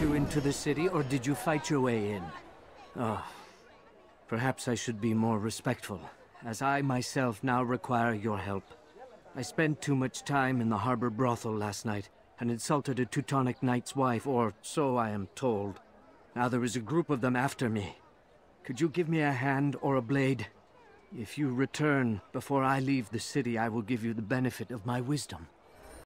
you into the city, or did you fight your way in? Oh, perhaps I should be more respectful, as I myself now require your help. I spent too much time in the harbor brothel last night, and insulted a Teutonic knight's wife, or so I am told. Now there is a group of them after me. Could you give me a hand or a blade? If you return before I leave the city, I will give you the benefit of my wisdom.